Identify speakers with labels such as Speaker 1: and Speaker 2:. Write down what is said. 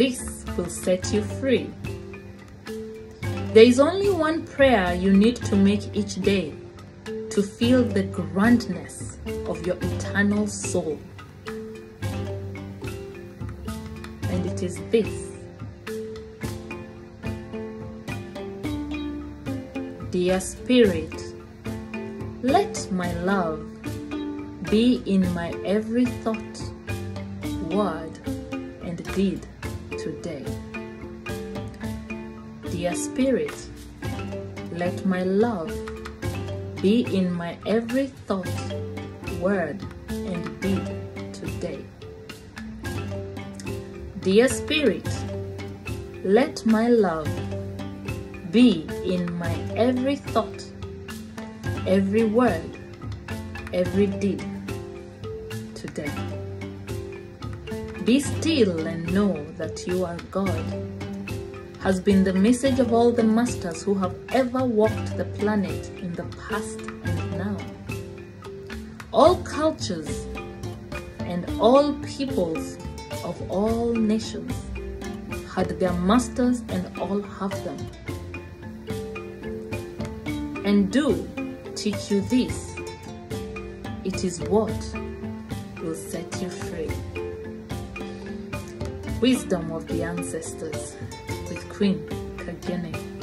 Speaker 1: This will set you free. There is only one prayer you need to make each day to feel the grandness of your eternal soul. And it is this Dear Spirit, let my love be in my every thought, word, and deed today. Dear Spirit, let my love be in my every thought, word, and deed today. Dear Spirit, let my love be in my every thought, every word, every deed today. Be still and know that you are God has been the message of all the masters who have ever walked the planet in the past and now. All cultures and all peoples of all nations had their masters and all have them and do teach you this. It is what will set you free. Wisdom of the Ancestors with Queen Kagene.